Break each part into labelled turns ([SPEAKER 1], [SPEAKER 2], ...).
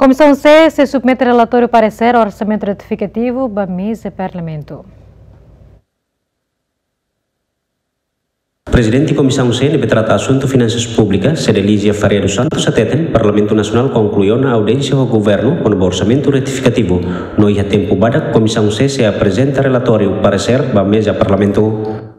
[SPEAKER 1] Comissão C se submete relatório parecer ao orçamento retificativo da mesa e Parlamento.
[SPEAKER 2] Presidente Comissão C deve tratar assunto finanças públicas, Serelísia Faria dos Santos Ateten, Parlamento Nacional concluiu na audiência ao governo com o orçamento retificativo. No ia tempo bada, Comissão C se apresenta relatório parecer da mesa Parlamento
[SPEAKER 3] a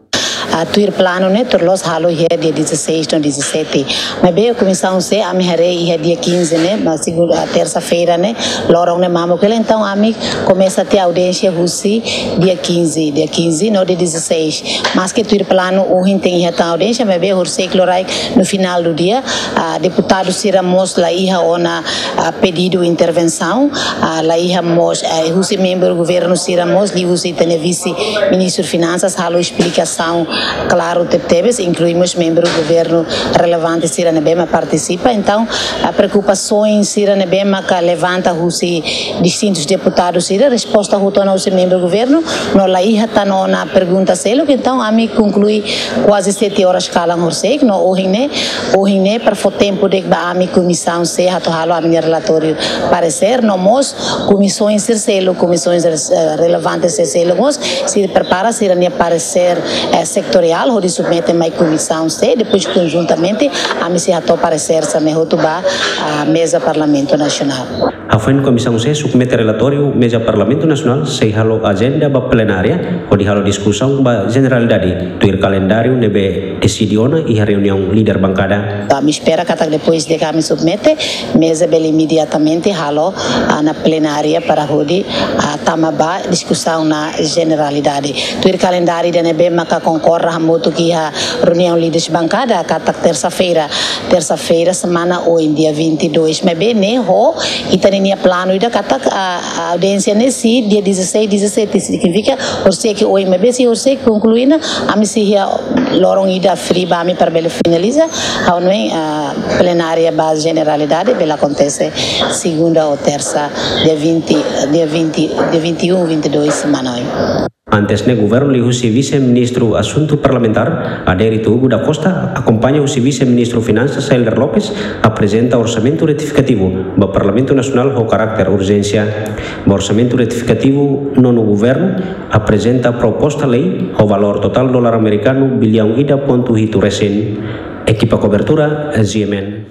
[SPEAKER 3] tuir plano né? Torlos halo ia dia 16 no 17 mas bem a comissão se a me ia dia 15 né? Na segunda terça-feira né? Lorong né mamo. Que então a mim começa a ter audiência russi dia 15 dia 15 no dia 16 mas que tuir plano o tem ia tá audiência mas bem russi clorai no final do dia a deputado Sira Mos lá ia ona pedido intervenção a lá ia Mos russi membro do governo Sira Mos li russi tem vice ministro finanças halo explicação claro, tebes, incluímos membros do governo relevante Siranebema participa, então a preocupações Siranebema que levanta os distintos deputados Sira, resposta rotona os membros do governo, no lá ia tá na pergunta selo, então a mim conclui quase sete horas cala horsek, no ohine, ohine para o tempo de a minha comissão se hato halo a minha relatório parecer, no mos comissões ser selo, comissões relevantes ser selo, se prepara se a parecer é, sectorial, onde submete a comissão C, depois conjuntamente a missão parecer sa Rotubá, a mesa Parlamento Nacional.
[SPEAKER 2] A FEN Comissão C submete relatório mesa Parlamento Nacional se halo agenda ba plenária, onde halo discussão ba generalidade, tuir calendário nebe decidiona e reunião líder bancada.
[SPEAKER 3] A me espera que depois de que me submete, mesa bem imediatamente halo na plenária para onde a tamaba discussão na generalidade. Tuir calendário de nebe maka concorre Rahamoto que a reunião líderes bancada kata terça-feira. Terça-feira semana hoje dia 22 mas bem né ho e tania plano ida kata a audiência nesse dia 16 17 significa você que hoje mas bem se você concluindo a mim se lorong ida free ba mi para bele finaliza a não a plenária base generalidade bela acontece segunda ou terça dia 20 dia 20 dia 21 22 semana hoje
[SPEAKER 2] Antes ne governo li husi vice-ministro assunto parlamentar, Adérito Hugo da Costa, acompanha o vice-ministro Finanças, Helder Lopes, apresenta orçamento retificativo do Parlamento Nacional com caráter urgência. O orçamento retificativo no governo apresenta proposta lei o valor total dólar americano bilhão ida ponto hito recém. Equipa cobertura, GMN.